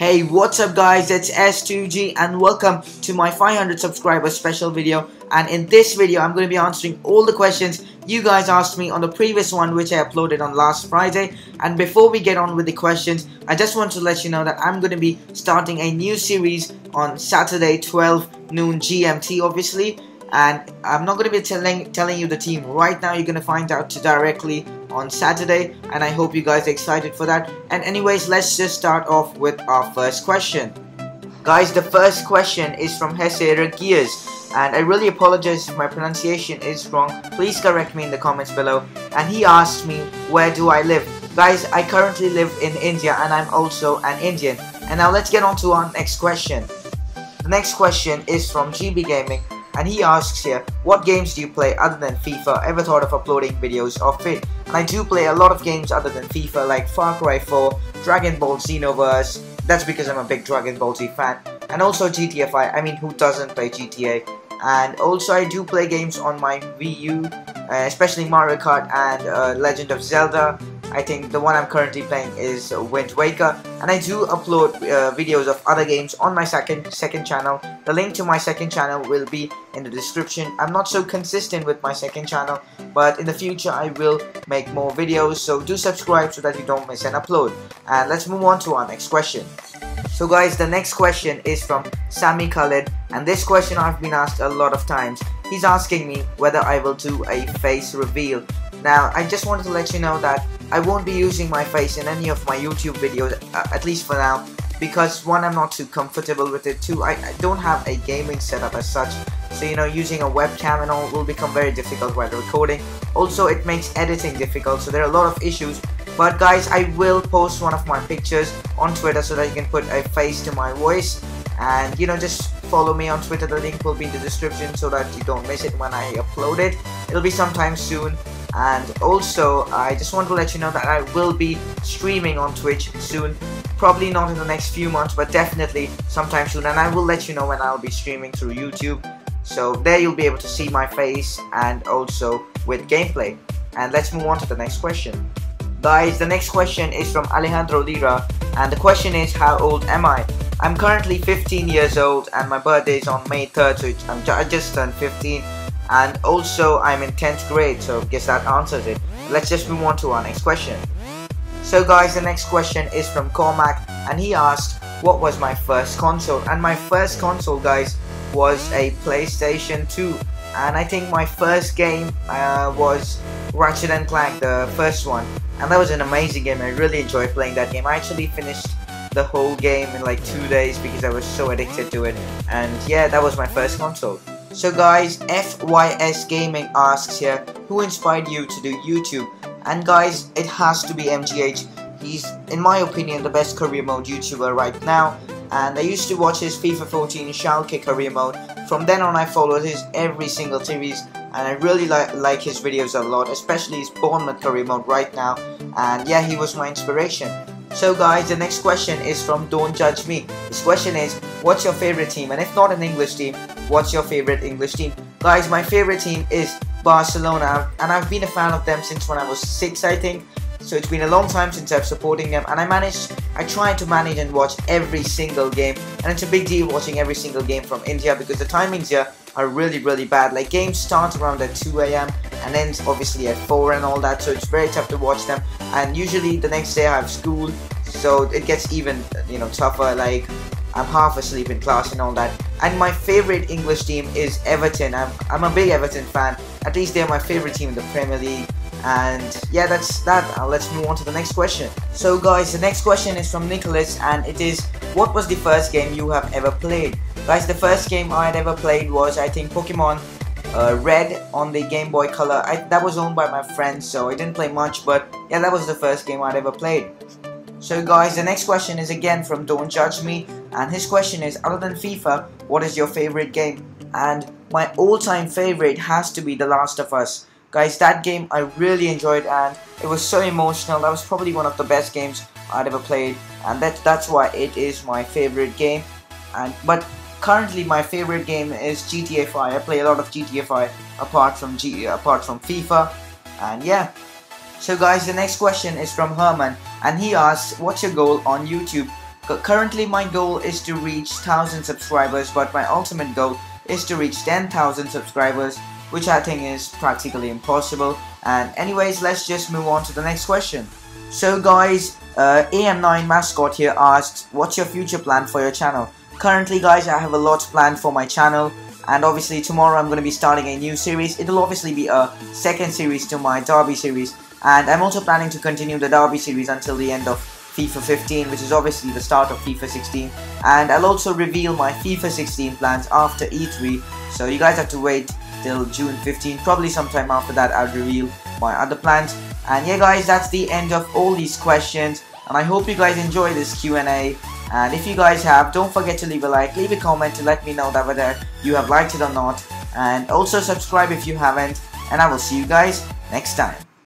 Hey, what's up guys, it's S2G and welcome to my 500 subscriber special video. And in this video I'm going to be answering all the questions you guys asked me on the previous one which I uploaded on last Friday. And before we get on with the questions I just want to let you know that I'm going to be starting a new series on Saturday 12 noon GMT obviously and I'm not going to be telling telling you the team right now. You're going to find out directly on Saturday. And I hope you guys are excited for that. And anyways let's just start off with our first question. Guys the first question is from Hesera Gears and I really apologize if my pronunciation is wrong. Please correct me in the comments below. And he asked me where do I live? Guys I currently live in India and I'm also an Indian. And now let's get on to our next question. The next question is from GB Gaming and he asks here, what games do you play other than FIFA? Ever thought of uploading videos of it? And I do play a lot of games other than FIFA like Far Cry 4, Dragon Ball Xenoverse, that's because I'm a big Dragon Ball Z fan, and also GTA 5, I mean who doesn't play GTA? And also I do play games on my Wii U, uh, especially Mario Kart and uh, Legend of Zelda, I think the one I'm currently playing is Wind Waker and I do upload uh, videos of other games on my second second channel. The link to my second channel will be in the description. I'm not so consistent with my second channel but in the future I will make more videos so do subscribe so that you don't miss an upload. And let's move on to our next question. So guys the next question is from Sami Khalid and this question I've been asked a lot of times. He's asking me whether I will do a face reveal. Now I just wanted to let you know that I won't be using my face in any of my YouTube videos, uh, at least for now, because one, I'm not too comfortable with it, two, I, I, don't have a gaming setup as such, so you know, using a webcam and all will become very difficult while recording. Also, it makes editing difficult, so there are a lot of issues, but guys, I will post one of my pictures on Twitter so that you can put a face to my voice, and you know, just follow me on Twitter, the link will be in the description so that you don't miss it when I upload it. It'll be sometime soon, and also I just want to let you know that I will be streaming on Twitch soon. Probably not in the next few months but definitely sometime soon. And I will let you know when I'll be streaming through YouTube. So there you'll be able to see my face and also with gameplay. And let's move on to the next question guys the next question is from Alejandro Lira and the question is how old am I? I'm currently 15 years old and my birthday is on May 3rd so I'm I just turned 15 and also I'm in 10th grade so I guess that answers it. Let's just move on to our next question. So guys the next question is from Cormac and he asked what was my first console? And my first console guys was a PlayStation 2 and I think my first game uh, was Ratchet and Clank the first one and that was an amazing game I really enjoyed playing that game I actually finished the whole game in like two days because I was so addicted to it and yeah that was my first console so guys, FYS Gaming asks here, who inspired you to do YouTube? And guys, it has to be MGH. He's, in my opinion, the best career mode YouTuber right now. And I used to watch his FIFA 14 Schalke career mode. From then on, I followed his every single series. And I really li like his videos a lot, especially his Bournemouth career mode right now. And yeah, he was my inspiration. So guys, the next question is from Don't Judge Me. This question is, what's your favorite team? And if not an English team, what's your favorite English team? Guys, my favorite team is Barcelona, and I've been a fan of them since when I was 6, I think. So it's been a long time since I've supporting them, and I managed, I try to manage and watch every single game, and it's a big deal watching every single game from India because the timings here are really really bad. Like games start around at 2 a.m. and ends obviously at 4 and all that, so it's very tough to watch them. And usually the next day I have school, so it gets even you know tougher. Like I'm half asleep in class and all that. And my favorite English team is Everton. I'm, I'm a big Everton fan. At least they're my favorite team in the Premier League. And yeah, that's that. Uh, let's move on to the next question. So guys, the next question is from Nicholas and it is, what was the first game you have ever played? Guys, the first game I had ever played was, I think, Pokemon uh, Red on the Game Boy Color. I, that was owned by my friends, so I didn't play much, but yeah, that was the first game I'd ever played. So guys, the next question is again from Don't Judge Me, and his question is, other than FIFA, what is your favorite game? And my all-time favorite has to be The Last of Us. Guys, that game I really enjoyed and it was so emotional. That was probably one of the best games I'd ever played, and that, that's why it is my favorite game. And But currently my favorite game is GTA 5. I play a lot of GTA 5 apart from G apart from FIFA. And yeah. So guys, the next question is from Herman and he asks, what's your goal on YouTube? currently my goal is to reach 1000 subscribers but my ultimate goal is to reach 10,000 subscribers which I think is practically impossible. And anyways let's just move on to the next question. So guys uh, AM9 mascot here asked what's your future plan for your channel? Currently guys I have a lot planned for my channel. And obviously tomorrow I'm going to be starting a new series. It'll obviously be a second series to my derby series. And I'm also planning to continue the derby series until the end of FIFA 15 which is obviously the start of FIFA 16 and I'll also reveal my FIFA 16 plans after E3 so you guys have to wait till June 15 probably sometime after that I'll reveal my other plans. And yeah guys that's the end of all these questions and I hope you guys enjoy this Q&A and if you guys have don't forget to leave a like leave a comment to let me know that whether you have liked it or not. And also subscribe if you haven't and I will see you guys next time